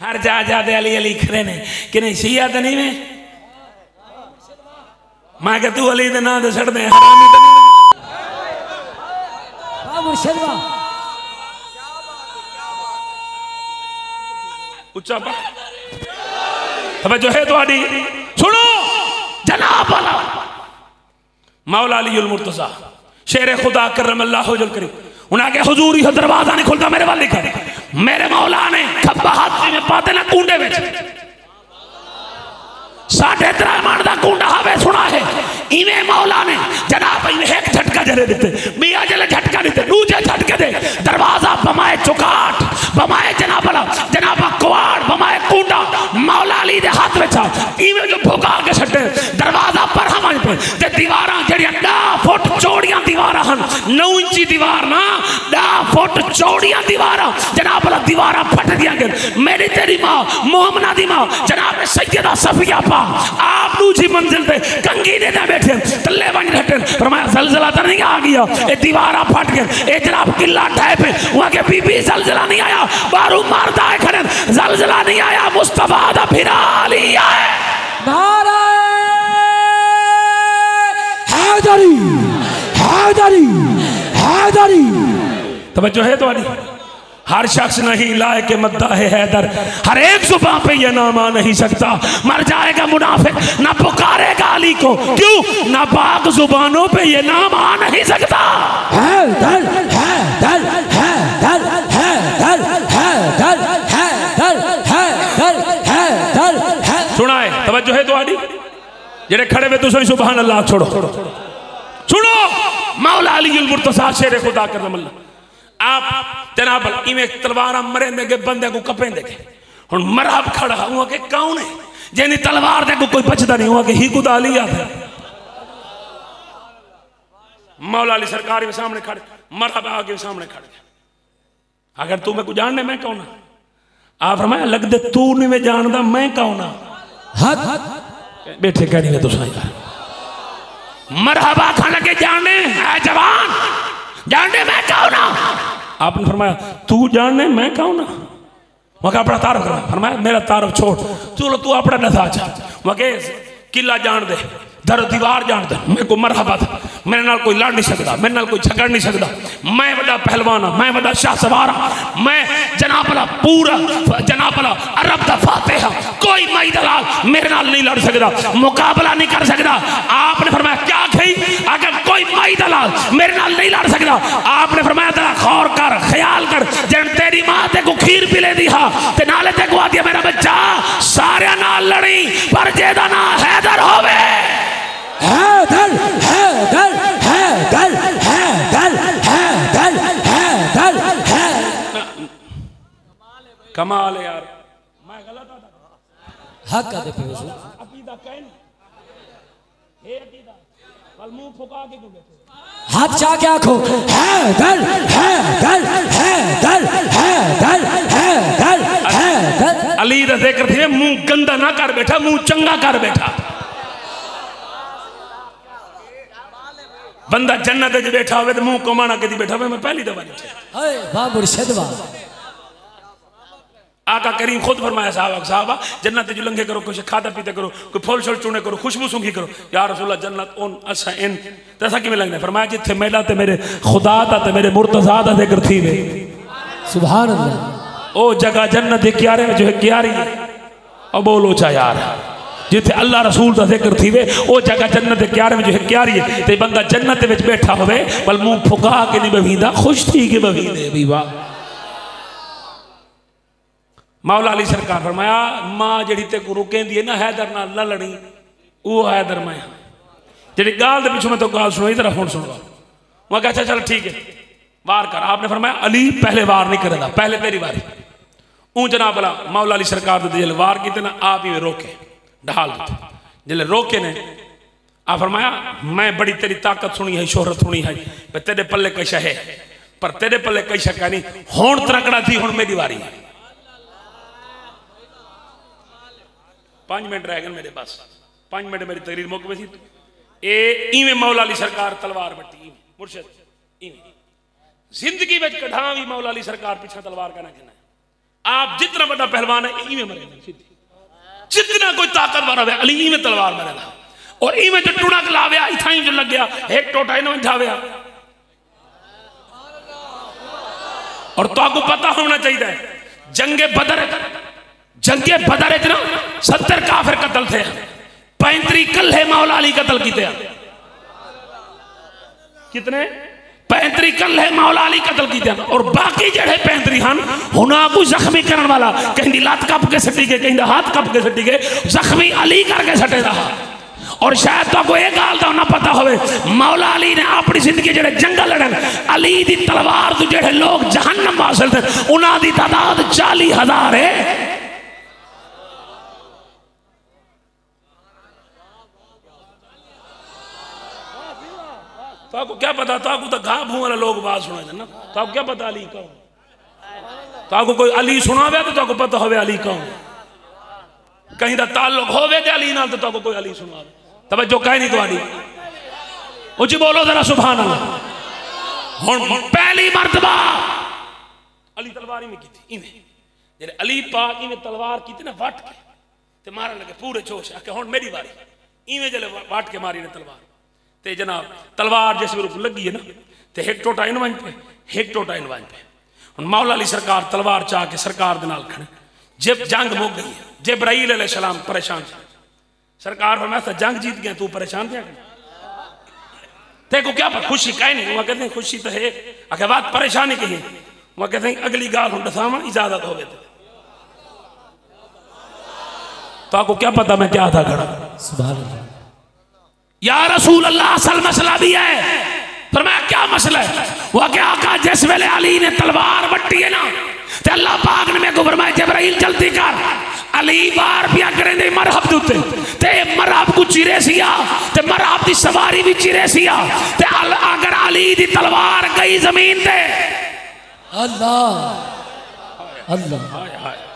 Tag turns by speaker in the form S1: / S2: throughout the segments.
S1: हर जा जा दे अली अली खड़े ने। कि नहीं शिया तो नहीं में मैं कह तू अली दे नाम दे छड़ दे हरामी तो नहीं
S2: वाह मुर्शिद। वाह
S1: उच्चा पा। तवज्जो है तुम्हारी सुनो। जनाब वाला मौला अली उल मुर्तजा शेर खुदा करम अल्लाह जुल करीम। उन्हें आगे हुजूर ही दरवाज़ा नहीं खुलता मेरे वाले का मेरे मौला ने खब्बा हाथ में पाते ना कुंडे में साढ़े त्रै मन का कुंडा हवे, सुना है। इवें मौला ने जनाब इवें एक झटका जरे देते। मियाँ जले झटका देते, दूजे झटके दे। दरवाज़ा बमाए चुकाट, बमाए जनाब जनाब कुआड़ बमाए कुंडा। मौला अली दे हाथ में इवें जो भुगा के छटे दरवाज़ा पर हम पे दीवारां जड़ियाँ डा फुट दीवारां हन। 9 इंची दीवार ना। डा फुट चौड़ियाँ दीवारां। जनाब वाला दीवारां फट दिया गए मेरी तेरी माँ, मोहम्मदा दी माँ, जनाब, सैयदा सफिया पा। आप दूसरी मंजिल पे कंगी दे दे बैठे। तल्ले बन बैठे। फरमाया, जलजला तो नहीं आ गया। ये दीवारा फट गए ये जनाब, किला ढह पे वहाँ के बीबी, जलजला नहीं आया। बारू मारदा है खड़े। जलजला नहीं आया। मुस्तफ़ा दा फिरा लिया है
S2: नारे! हैदरी हैदरी हैदरी।
S1: तवज्जो है तुम्हारी। हर शख्स नहीं लाए के मद्दा है हैदर। हर एक ज़ुबान पे ये नाम आ नहीं सकता। मर जाएगा मुनाफिक ना पुकारेगा अली को। क्यों? ना बाग जुबानों पे ये नाम आ नहीं सकता।
S2: हैदर हैदर हैदर हैदर हैदर हैदर हैदर हैदर हैदर।
S1: सुना है तवज्जो है तुम्हारी। जेड़े खड़े में तुम सुबहान अल्लाह छोड़ो। सुनो मौला अली मुर्तजा शेर खुदा कर अल्लाह। आप जनाब इवें तलवार मरे देगे बंदे को कपे देगे हुन मरहब खड़ा हुआ के कौन है? जेनी तलवार दे को कोई बचदा नहीं हुआ कि ही खुदा अली आ मौला अली सरकार के सामने खड़े मरहब आगे सामने खड़े। अगर तू मैं को जानने मैं कौन आप फरमाया लगदे तू नहीं मैं जानदा मैं कौन
S2: हक
S1: बैठे करी में तुसा यार मरहबा खान लगे जाने जवान? जाने मैं कौन आपने फरमाया, तू जाने मैं कौन वहाँ अपना तारफ करा। फरमाया, मेरा तारफ छोड़। चलो तू अपना नथा जा वहाँ किला जान दे, दर दीवार जान दे। मेरे को मरहबा था मेरे नाल कोई लड़ नहीं सकता मेरे नाल कोई झगड़ नहीं सकता मैं बड़ा पहलवान हाँ मैं बड़ा शाह सवार हाँ मैं जनाबला पूरा जनाबला अरब दा फातेह हाँ कोई मई दलाल मेरे नाल नहीं लड़ सकता मुकाबला नहीं कर सकता आपने फरमाया, क्या खई? अगर कोई मई दलाल मेरे नाल नहीं लड़ सकता आपने फरमाया तेरा गौर कर, ख्याल कर। जन तेरी माँ ते को खीर पिले दी हा, ते नाले ते को आदिया मेरा बच्चा सारे नाल लड़ी, पर जेदा ना हैदर होवे।
S2: हैदर
S1: कमाल यार। मैं गलत
S2: हक आदे पे हुजूर
S1: अकीदा कहन हे अकीदा कल मुँह फुका के क्यों बैठे
S2: हाथ जा के आखो। हैदर हैदर हैदर हैदर हैदर हैदर
S1: अली दा ज़िक्र थे मुँह गंदा ना कर बैठा मुँह चंगा कर बैठा। बंदा जन्नत च बैठा होवे तो मुँह कमाना कदी बैठा होवे मैं पहली दफ़ा देखा
S2: हाय वाह मुर्शिद वाह
S1: आका करीम खुद फरमाया साहब साहबा जन्नत जो लंघे करो कुछ खादा पीते करो कोई फल शल चूने करो खुशबू सूंघी करो। यार रसूला जन्नत उन असा इन। तैसा किमें लगना? फरमाया जिथे मेला ते मेरे खुदा दा ते मेरे मुर्तजा दा ज़िक्र थी वे।
S2: सुभान अल्लाह
S1: ओ जगह जन्नत दे क्यारे में जो है क्यारी। है अब बोलो चा यार जिथे अल्लाह रसूल का ज़िक्र थी वे ओ जगह जन्नत क्यारे में जो है क्यारी है। ते बंदा जन्नत बैठा होवे बल मुँह फुका के नहीं बवींदा खुश थी के बवींदे भी वाह। मौला अली सरकार फरमाया, माँ जड़ी ते रुकेंदी है ना, हैदर न लड़ी वो हैदर मैं जड़ी गाल पिछू मैं तो गाल सुनो इधर फ़ोन सुनो मैं कहा अच्छा चल ठीक है वार कर। आपने फरमाया, अली पहले वार नहीं करेगा पहले तेरी बारी ऊं जनाब बोला मौला अली सरकार जल वार की ना, आप ही रोके, ढाल जल रोके ने आ फरमाया, मैं बड़ी तेरी ताकत सुनी है, शोहरत सुनी है तेरे पल्ले कैसा है। पर तेरे पल्ले कैसा का नहीं। होन तरकड़ा थी हुन मेरी बारी है। पाँच मिनट रह गए मेरे पास। पाँच मिनट मेरी तकरीर मुक में थी। ए मौला अली सरकार तलवार इवें, मुर्शद ज़िंदगी कढ़ा भी मौला अली सरकार पीछे तलवार का ना कहना आप जितना बड़ा पहलवान है, इवें सीधी जितना कोई ताकतवर है अली इवें तलवार मरेगा और इवें जो टुणक लाव्या इथाई जो लग गया एक टोटा इन्होंने जाव्या और तो आपको पता होना चाहिए जंगे बदर जंगे बदर च ना सत्तर काफिर कतल थे। पैंतरी कल्हे मौला अली कतल किते कितने? पैंतरी कल्हे मौला अली कतल किते और बाकी जड़े पैंतरी हन, हुना को जख्मी करने वाला। कहीं लात कप के सटी के कहीं हाथ कप के सटी के जख्मी अली करके सटे रहा। और शायद तो कोई गाल का ना पता होवे, मौला अली ने अपनी ज़िंदगी जेड़े जंगल लड़न अली दी तलवार तो जेड़े लोग जहन्नम हासिल थे। उन्हां तादाद चाली हज़ार है। तो आपको क्या पता? तो आपको तो घा भू वाले लोग बात सुना ना तो आपको क्या पता अली कौन? तो आपको कोई अली सुनावे तो आपको पता होवे अली कौन? कहीं का ताल्लुक होवे ते अली नाल तो आपको कोई अली सुनावे। तब जो कह नहीं तुम्हारी उची बोलो जरा सुभान अल्लाह पहली मर्तबा अली तलवार में की थी, इवें। जेरे अली पाक इवें तलवार की थी ना वट के ते मारन लगे पूरे जोश आके हुन मेरी बारी। इवें जले वट के मारी ने तलवार। ते जनाब, तलवार जिस वे लगी है ना, ते एक टोटा इन वंज पे एक टोटा इन वंज पे। हुन मौला अली सरकार तलवार चाह के सरकार दे खड़े। जब जंग मुक गई है जबराइल अलैहि सलाम परेशान सरकार फरमाया था जंग जीत गया, तू परेशान थे? ते को क्या खुशी कह नहीं? वहाँ कहते हैं खुशी तो है। आगे बात परेशानी कही? वहाँ कहते हैं अगली गाल हम दसावा इजाज़त हो गए तो आपको क्या पता मैं क्या था? खड़ा
S2: अल्लाह।
S1: या रसूल अल्लाह असल मसला भी है। पर मैं क्या मसला है? वो क्या आका जिस वेले अली ने तलवार बट्टी है ना ते अल्लाह पाक ने मेरे को फरमाया जबराइल जल्दी कर। अली बार पिया करे दे मरहब दे उत्ते। ते मरहब को चिरे सिया ते मरहब दी सवारी भी चिरे सिया ते अल, अगर अली दी तलवार गई ज़मीन ते।
S2: अल्लाह अल्लाह।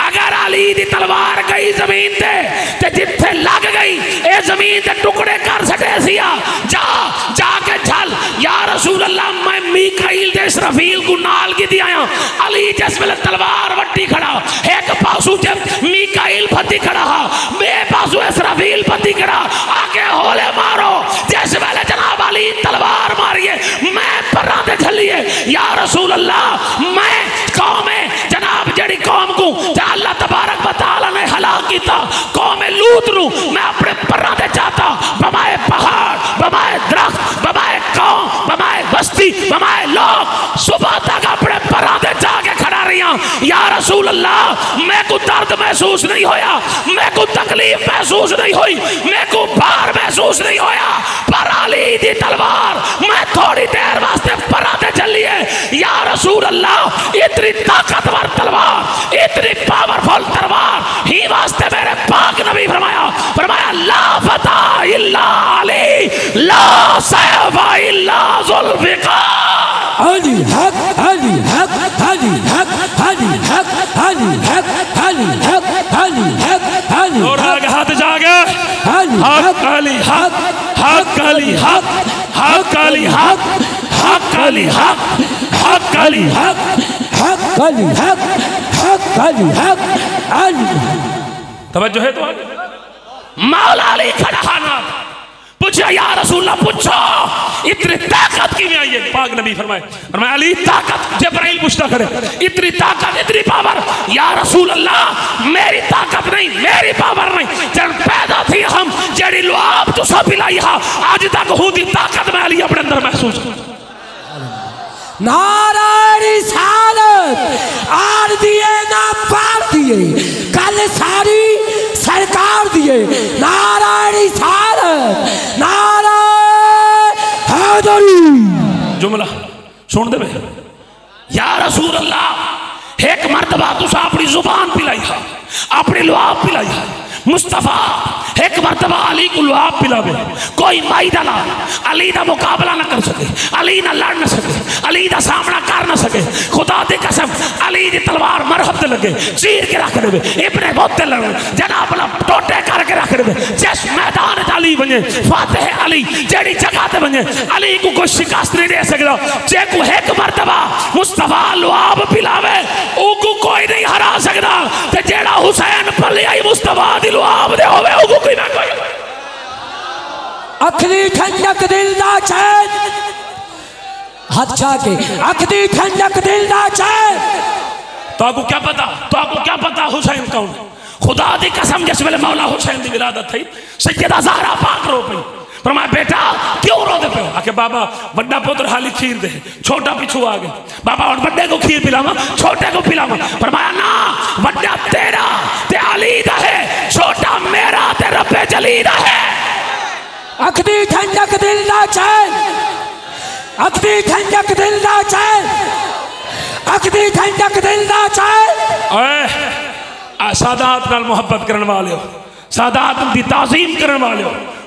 S1: अगर अली दी तलवार गई ज़मीन ते ते जिथे लग गई, ए ज़मीन ते टुकड़े कर सके सिया। जा, जाके चल। या रसूल अल्लाह मैं मीकाइल दे इसराफील को नाल की दिया अली जिस वेले तलवार वट्टी खड़ा, एक पासू जब मीकाइल फती खड़ा हा, बे पासू इसराफील फती खड़ा। आके होले मारो। जिस वेले जनाब अली तलवार मारिए, मैं परा दे झलिए या रसूल अल्लाह मैं कौम हलाक कौम लूत मैं अपने जाता। बमाए पहाड़, बमाए बमाए कौम बमाए बस्ती, बमाए लोग। सुबह तक अपने जाके खड़ा रही या रसूल अल्लाह मैं को दर्द महसूस नहीं होया। मैं को तकलीफ़ महसूस नहीं हुई। मैं को भार महसूस नहीं होया। पर दी तलवार, मैं थोड़ी देर वास्ते दे चलिए या रसूल अल्लाह इतनी ताकतवर तलवार। अली ला सैफ इल्ला जुल्फिकार
S2: अली हक अली हक अली हक अली हक अली हक अली हक अली हक अली
S1: और आगे हाथ जागे हक अली हक हक अली हक हक अली हक हक अली हक हक अली हक
S2: हक अली हक हक अली हक अली
S1: तवज्जो है तो आगे मौला अली खड़ा पूछा या रसूल्ला पूछो। इतनी ताकत की में आई है पाक नबी फरमाए। फरमाया अली, ताकत, जबराइल पूछता करे। इतनी ताकत, इतनी पावर। या रसूल अल्लाह मेरी ताकत नहीं, मेरी पावर नहीं। जब पैदा थी हम, जड़ी लो आप तो सब पिलाई हा। आज तक हूँ ताकत मैं अली अपने अंदर महसूस कर
S2: नारायणी सालत आर दिए ना पार दिए। कल सारी सरकार दिए। नारायणी सालत नारायण
S1: जुमला, सुन दे या अल्लाह एक मर्तबा तुसा अपनी ज़ुबान पिलाई है, अपनी लुआब पिलाई है। मुस्तफ़ा, एक मर्तबा अली को लुआब पिलावे। कोई माई दला अली का मुकाबला ना कर सके, अली ना लड़ ना सके, अली का सामना कर ना सके। खुदा दे कसम, अली दी तलवार मरहब लगे, चीर के रख देवे, इब्ने बहुत लड़ जना अपना टोटे करके रख देवे, जिस मैदान अली वञे फातिह अली जहिड़ी जॻह ते वञे अली को कोई शिकस्त नहीं दे सकदा। जेको हिकु मर्तबा मुस्तफ़ा लुआब पिलावे उको कोई नहीं हरा सकदा। ते जेड़ा हुसैन आई मुस्तफ़ा दी दे होवे उको कोई ना कोई।
S2: अख ठंडक दिल दा चैन। हाथ छा के अख ठंडक दिल दा चैन।
S1: तो आपको क्या पता तो आपको क्या पता हुसैन कौन खुदा दी कसम जिस वेले मौला हुसैन दी विलादत थी सैयदा ज़हरा पाक रो पई। फरमाया बेटा क्यों रोते पे आके बाबा बड़ा पुत्र हाली खीर दे। छोटा पिछू आ गया। बाबा और बड़े को खीर पिलावा छोटे को पिलावा फरमाया ना बड़ा तेरा ते अली दा है। छोटा मेरा ते रब्बे जली दा है।
S2: अख दी ठंडक दिल दा चैन। अख दी ठंडक दिल दा चैन। अख दी ठंडक दिल दा चैन।
S1: ओए सादात नाल मोहब्बत करने वाले हो। सादात दी ताजीम करने वाले हो।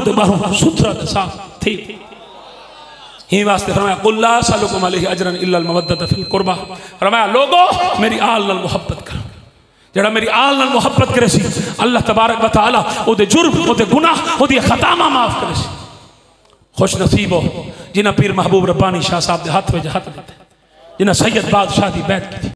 S1: ते बाहरों सुथरा ते साफ़ थी। ही वास्ते फरमाया कुल्ला अजरन फिल कुर्बा। फरमाया, लोगो, मेरी आल मोहब्बत मेरी आल नाल मोहब्बत करे सी, अल्लाह तबारक जुर्म गुनाह खतामा माफ़ करे खुश नसीब हो। जिन्हें पीर महबूब रब्बानी शाह साहब के हाथ में, हाथ लेते जिन्हें सैयद बादशाह की बैत की